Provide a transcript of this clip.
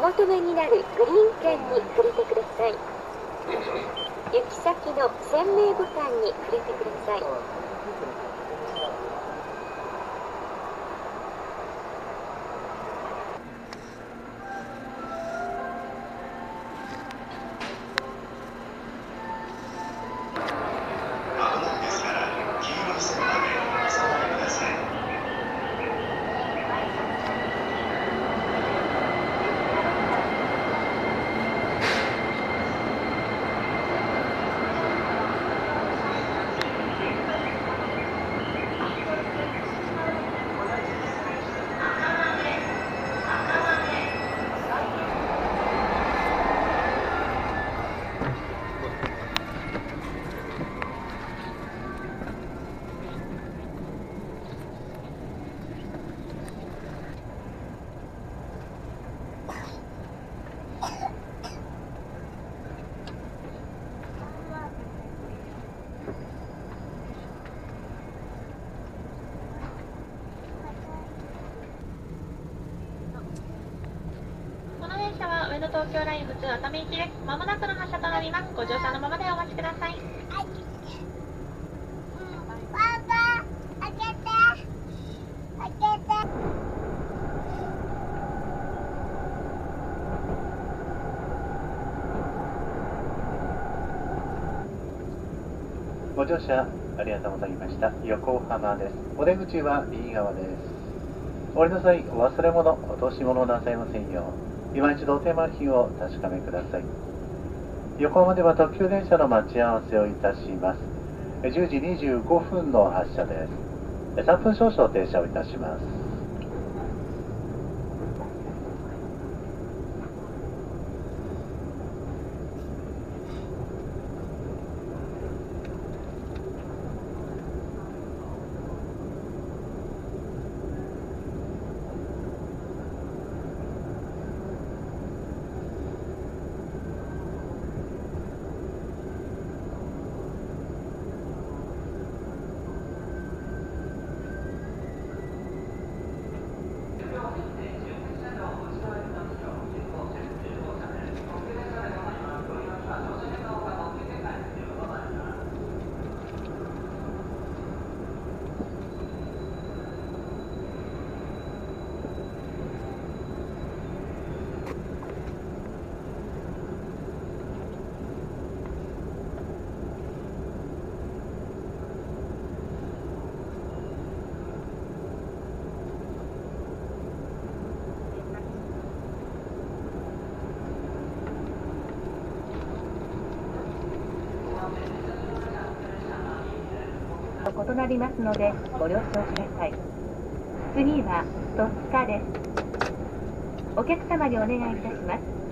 求めになるグリーン券に触れてください。行き先の鮮明ボタンに触れてくださいまもなくですから黄色い線までお下がりくださいこの電車は上野東京ライン普通熱海行きです。まもなくの発車となります。ご乗車のままでお待ちください。ご乗車ありがとうございました。横浜です。お出口は右側です。お降りの際、お忘れ物、落とし物をなさいませんよう、今一度お手間品を確かめください。横浜では特急電車の待ち合わせをいたします。10時25分の発車です。3分少々停車をいたします。異なりますのでご了承ください。次は戸塚です。お客様にお願いいたします。